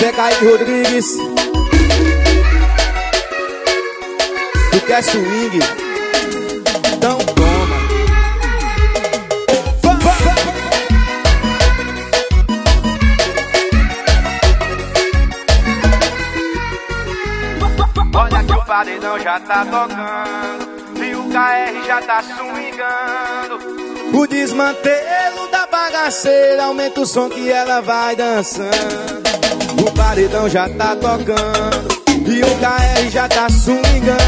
Esse é Kaique Rodrigues. Tu quer swing? Então toma. Olha que o paredão já tá tocando E o KR já tá swingando O desmantelo da bagaceira Aumenta o som que ela vai dançando O paredão já tá tocando E o KR já tá swingando.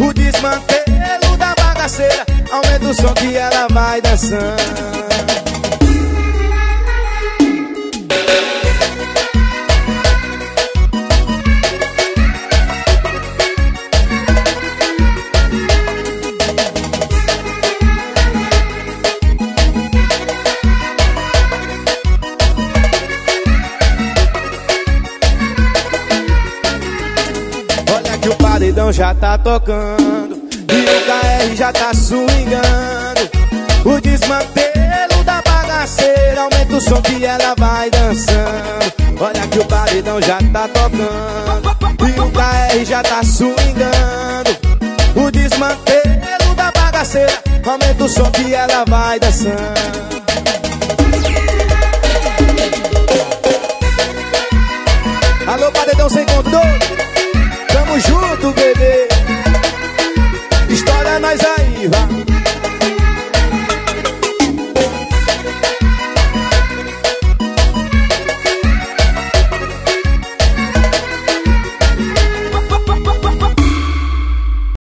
O desmantelo da bagaceira Aumenta o som que ela vai dançando que o paredão já tá tocando E o KR já tá swingando. O desmantelo da bagaceira Aumenta o som que ela vai dançando. Olha que o paredão já tá tocando E o KR já tá swingando. O desmantelo da bagaceira Aumenta o som que ela vai dançando. Alô, paredão sem controle mas é